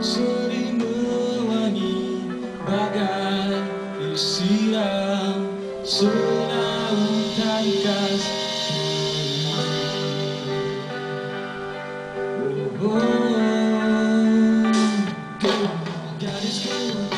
sering mewangi bagai siram senaukan kasih oh, oh, gadisku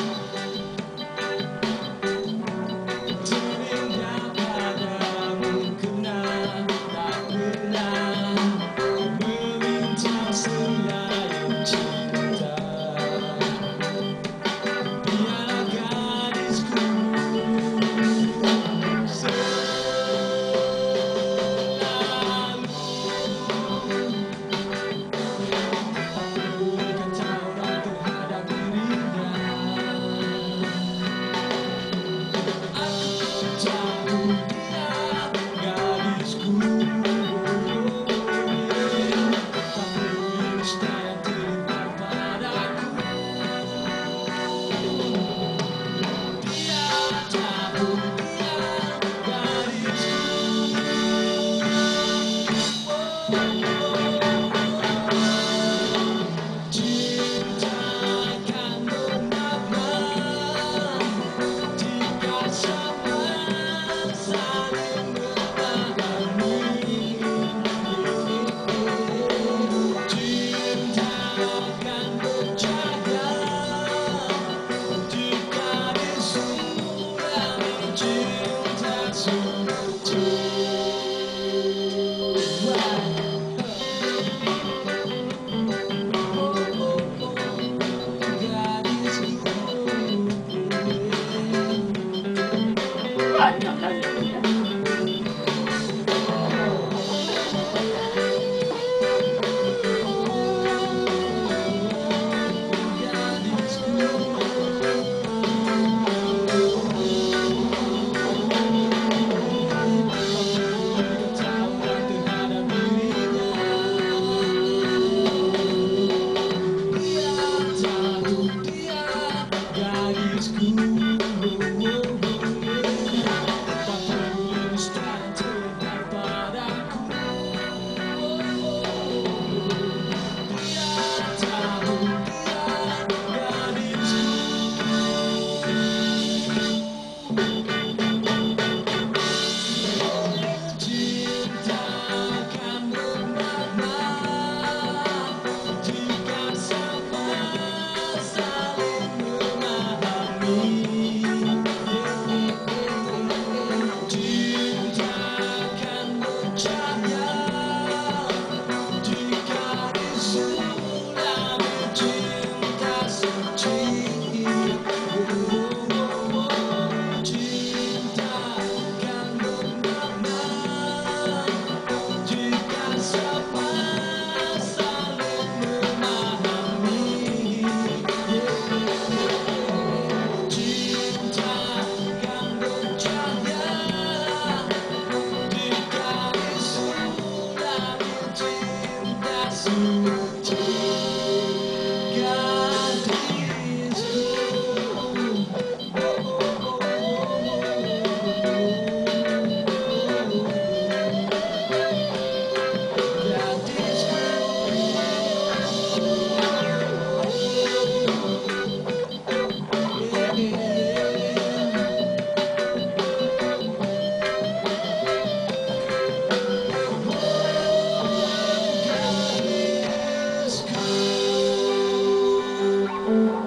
Mm-hmm.